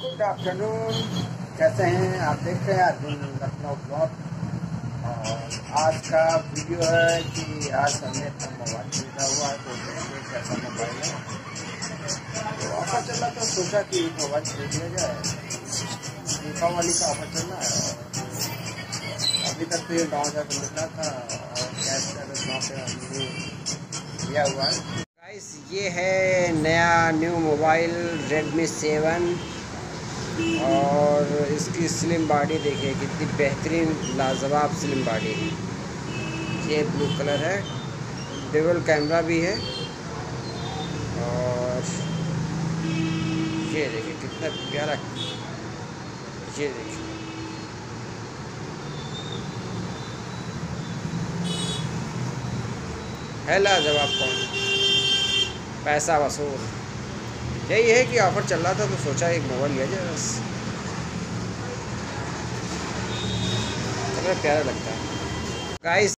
Good afternoon कैसे हैं? आप देख रहे हैं अर्जुन लखनऊ ब्लॉग। और आज का वीडियो है कि आज हमने अपना मोबाइल खरीदा हुआ है तो देखिए कैसा मोबाइल है। तो ऑफ़र चल था, सोचा कि मोबाइल खरीद लिया जाए। दीपावली का ऑफ़र चल रहा है। अभी तक तो ये गाँव जाकर मिल रहा था, और कैश का वहाँ पे हमने लिया हुआ है। ये है नया न्यू मोबाइल रेडमी सेवन और इसकी स्लिम बॉडी देखिए, कितनी बेहतरीन, लाजवाब स्लिम बॉडी है। ये ब्लू कलर है। डबल कैमरा भी है। और ये देखिए, कितना प्यारा। ये देखिए। है लाजवाब कौन? पैसा वसूल। यही है कि ऑफ़र चल रहा था तो सोचा एक मोबाइल लिया जाए बस। प्यारा लगता है। गाइस